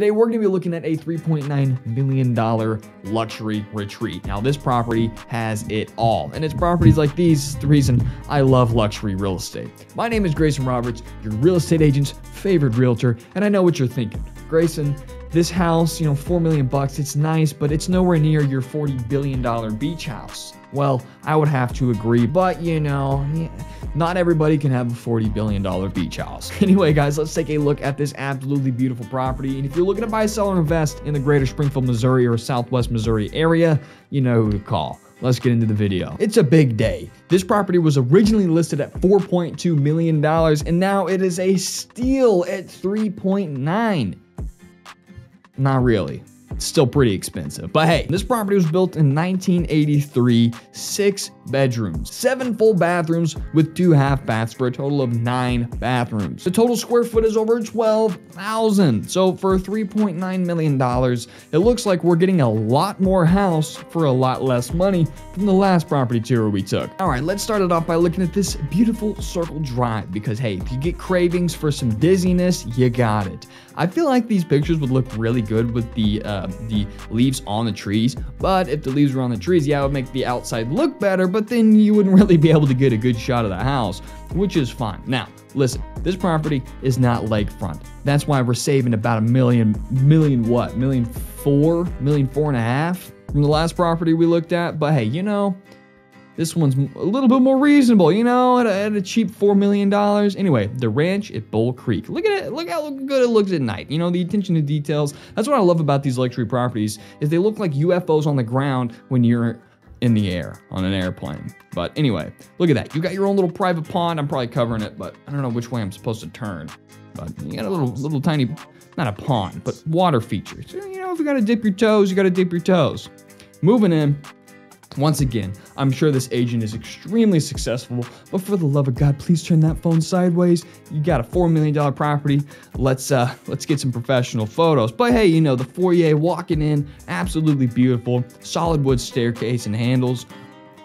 Today we're going to be looking at a $3.9 million luxury retreat. Now this property has it all, and it's properties like these the reason I love luxury real estate. My name is Greyson Roberts, your real estate agent's favorite realtor, and I know what you're thinking. Greyson, this house, you know, 4 million bucks, it's nice, but it's nowhere near your 40 billion dollar beach house. Well, I would have to agree, but you know, not everybody can have a $40 billion beach house. Anyway, guys, let's take a look at this absolutely beautiful property. And if you're looking to buy, sell, or invest in the greater Springfield, Missouri or Southwest Missouri area, you know who to call. Let's get into the video. It's a big day. This property was originally listed at $4.2 million, and now it is a steal at 3.9. Not really still pretty expensive. But hey, this property was built in 1983, six bedrooms, seven full bathrooms with two half baths for a total of nine bathrooms. The total square foot is over 12,000. So for $3.9 million, it looks like we're getting a lot more house for a lot less money than the last property tour we took. All right, let's start it off by looking at this beautiful circle drive because hey, if you get cravings for some dizziness, you got it. I feel like these pictures would look really good with the uh, the leaves on the trees, but if the leaves were on the trees, yeah, it would make the outside look better, but then you wouldn't really be able to get a good shot of the house, which is fine. Now, listen, this property is not lakefront. That's why we're saving about a million, million what? Million four, million four and a half from the last property we looked at. But hey, you know, this one's a little bit more reasonable, you know, at a, at a, cheap $4 million. Anyway, the ranch at Bull Creek. Look at it. Look how good it looks at night. You know, the attention to details. That's what I love about these luxury properties is they look like UFOs on the ground when you're in the air on an airplane. But anyway, look at that. You got your own little private pond. I'm probably covering it, but I don't know which way I'm supposed to turn. But you got a little, little tiny, not a pond, but water features. You know, if you got to dip your toes, you got to dip your toes. Moving in, once again, I'm sure this agent is extremely successful, but for the love of God, please turn that phone sideways. You got a $4 million property. Let's uh let's get some professional photos. But hey, you know, the foyer walking in, absolutely beautiful. Solid wood staircase and handles,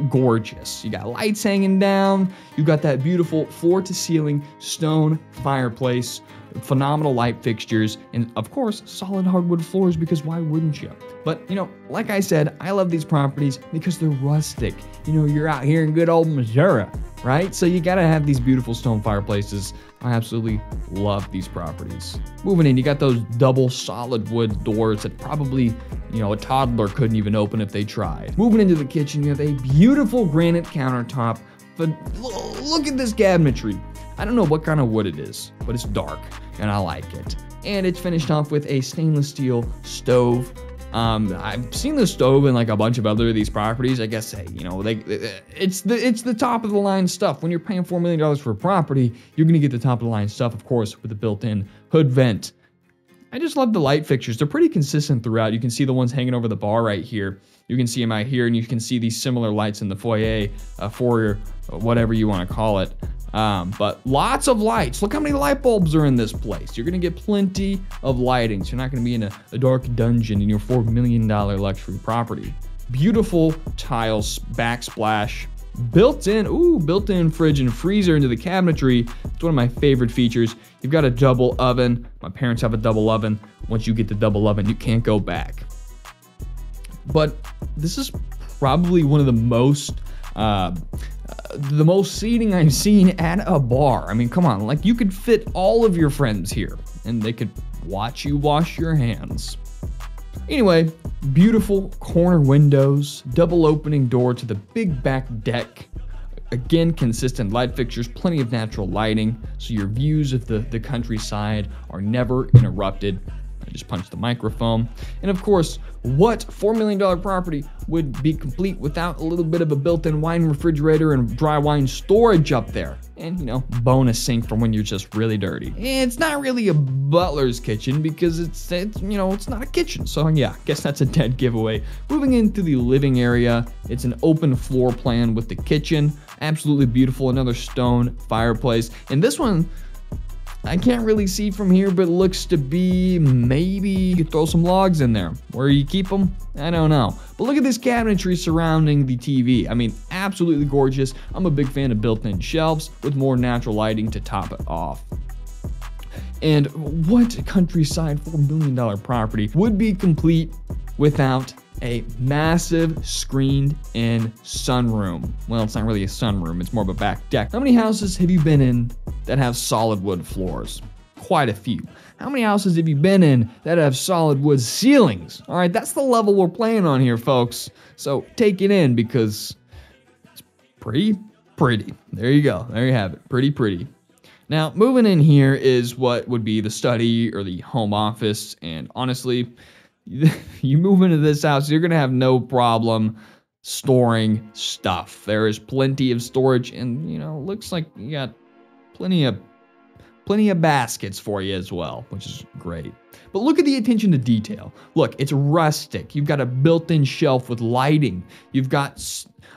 gorgeous. You got lights hanging down. You got that beautiful floor to ceiling stone fireplace, phenomenal light fixtures, and of course, solid hardwood floors because why wouldn't you? But you know, like I said, I love these properties because they're rustic. You know, you're out here in good old Missouri, right? So you gotta have these beautiful stone fireplaces. I absolutely love these properties. Moving in, you got those double solid wood doors that probably, you know, a toddler couldn't even open if they tried. Moving into the kitchen, you have a beautiful granite countertop. But look at this cabinetry. I don't know what kind of wood it is, but it's dark and I like it. And it's finished off with a stainless steel stove. Um, I've seen the stove in like a bunch of other of these properties. I guess hey, you know, they it's the it's the top of the line stuff. When you're paying four million dollars for a property, you're gonna get the top of the line stuff, of course, with the built-in hood vent. I just love the light fixtures. They're pretty consistent throughout. You can see the ones hanging over the bar right here. You can see them out here, and you can see these similar lights in the foyer, uh, foyer, whatever you want to call it. Um, but lots of lights. Look how many light bulbs are in this place. You're to get plenty of lighting. So you're not to be in a, a dark dungeon in your $4 million luxury property. Beautiful tiles, backsplash, built in, ooh, built in fridge and freezer into the cabinetry. It's one of my favorite features. You've got a double oven. My parents have a double oven. Once you get the double oven, you can't go back. But this is probably one of the most uh, the most seating I've seen at a bar. I mean, come on, like you could fit all of your friends here and they could watch you wash your hands. Anyway, beautiful corner windows, double opening door to the big back deck. Again, consistent light fixtures, plenty of natural lighting, so your views of the, the countryside are never interrupted. Just punched the microphone. And of course, what $4 million property would be complete without a little bit of a built-in wine refrigerator and dry wine storage up there? And, you know, bonus sink for when you're just really dirty. It's not really a butler's kitchen because it's, it's, you know, it's not a kitchen. So yeah, guess that's a dead giveaway. Moving into the living area, it's an open floor plan with the kitchen. Absolutely beautiful, another stone fireplace. And this one, I can't really see from here, but looks to be maybe you could throw some logs in there. Where you keep them? I don't know. But look at this cabinetry surrounding the TV. I mean, absolutely gorgeous. I'm a big fan of built-in shelves with more natural lighting to top it off. And what countryside $4 million property would be complete without a massive screened in sunroom. Well, it's not really a sunroom, it's more of a back deck. How many houses have you been in that have solid wood floors? Quite a few. How many houses have you been in that have solid wood ceilings? All right, that's the level we're playing on here, folks. So take it in because it's pretty pretty. There you go. There you have it. Pretty pretty. Now, moving in here is what would be the study or the home office. And honestly, you move into this house, you're going to have no problem storing stuff. There is plenty of storage and, you know, looks like you got plenty of plenty of baskets for you as well, which is great. But look at the attention to detail. Look, it's rustic. You've got a built-in shelf with lighting. You've got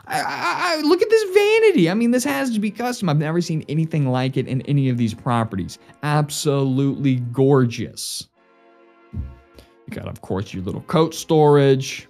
I, I, I, look at this vanity. I mean, this has to be custom. I've never seen anything like it in any of these properties. Absolutely gorgeous. Got, of course, your little coat storage.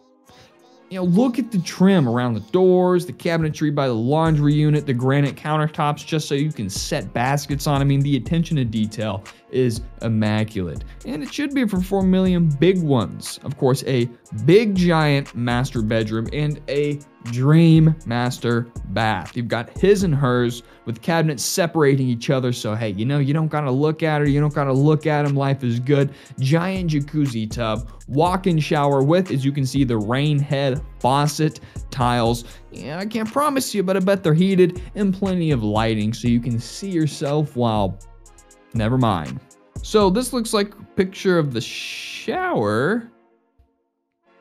You know, look at the trim around the doors, the cabinetry by the laundry unit, the granite countertops, just so you can set baskets on. I mean, the attention to detail is immaculate. And it should be for 4 million big ones. Of course, a big giant master bedroom and a dream master bath. You've got his and hers with cabinets separating each other. So, hey, you know, you don't gotta look at her, you don't gotta look at him. Life is good. Giant jacuzzi tub, walk in shower with, as you can see, the rain head faucet tiles. Yeah, I can't promise you, but I bet they're heated and plenty of lighting so you can see yourself while. Never mind. So, this looks like a picture of the shower,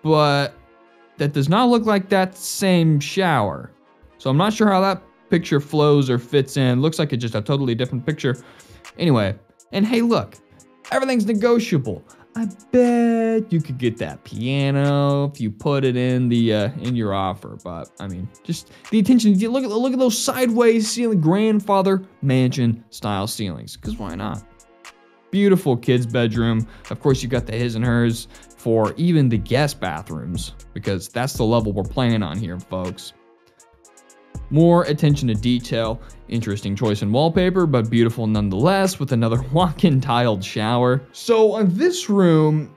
but that does not look like that same shower. So I'm not sure how that picture flows or fits in. Looks like it's just a totally different picture. Anyway, and hey, look, everything's negotiable. I bet you could get that piano if you put it in the uh, in your offer. But I mean, just the attention. Look at look at those sideways ceiling, grandfather mansion style ceilings. Cause why not? Beautiful kids' bedroom. Of course, you got the his and hers for even the guest bathrooms, because that's the level we're playing on here, folks. More attention to detail, interesting choice in wallpaper, but beautiful nonetheless, with another walk-in tiled shower. So on this room,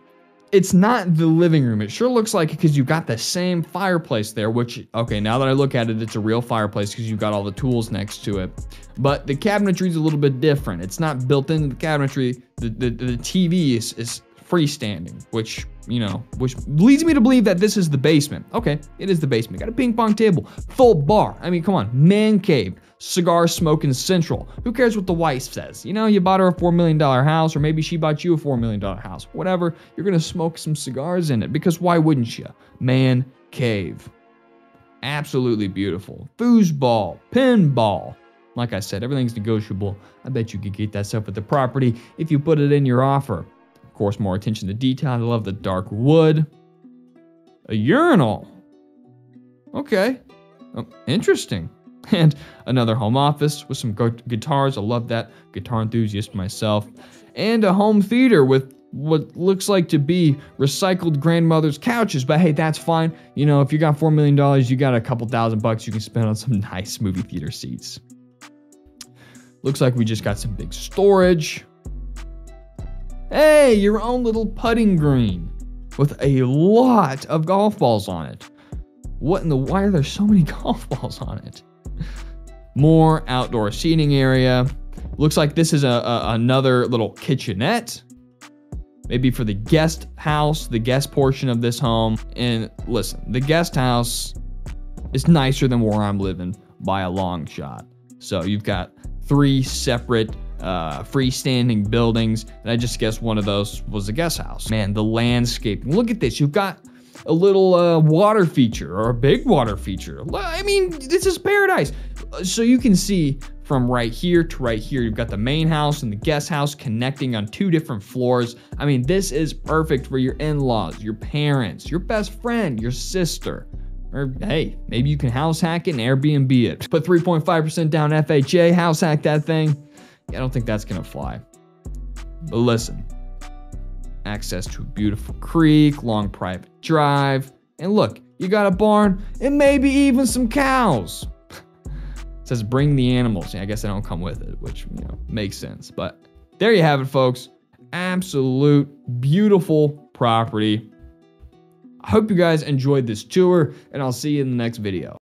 it's not the living room. It sure looks like it because you've got the same fireplace there, which, okay, now that I look at it, it's a real fireplace because you've got all the tools next to it. But the cabinetry is a little bit different. It's not built into the cabinetry. The, the, the TV is, is freestanding, which, you know, which leads me to believe that this is the basement. Okay, it is the basement. Got a ping pong table, full bar. I mean, come on, man cave, cigar smoking central. Who cares what the wife says? You know, you bought her a $4 million house, or maybe she bought you a $4 million house. Whatever, you're gonna smoke some cigars in it, because why wouldn't you? Man cave. Absolutely beautiful. Foosball, pinball. Like I said, everything's negotiable. I bet you could get that stuff at the property if you put it in your offer course, more attention to detail. I love the dark wood. A urinal. Okay. Oh, interesting. And another home office with some gu guitars. I love that. Guitar enthusiast myself. And a home theater with what looks like to be recycled grandmother's couches. But hey, that's fine. You know, if you got $4 million, you got a couple thousand bucks you can spend on some nice movie theater seats. Looks like we just got some big storage. Hey, your own little putting green with a lot of golf balls on it. What in the why are there so many golf balls on it? More outdoor seating area. Looks like this is a, a another little kitchenette. Maybe for the guest house, the guest portion of this home. And listen, the guest house is nicer than where I'm living by a long shot. So you've got three separate uh, freestanding buildings. And I just guess one of those was a guest house. Man, the landscape. Look at this. You've got a little uh, water feature or a big water feature. I mean, this is paradise. So you can see from right here to right here, you've got the main house and the guest house connecting on two different floors. I mean, this is perfect for your in-laws, your parents, your best friend, your sister. Or hey, maybe you can house hack it and Airbnb it. Put 3.5% down FHA, house hack that thing. I don't think that's gonna fly. But listen, access to a beautiful creek, long private drive, and look, you got a barn and maybe even some cows. says bring the animals. Yeah, I guess they don't come with it, which you know makes sense. But there you have it, folks. absolute beautiful property. I hope you guys enjoyed this tour, and I'll see you in the next video.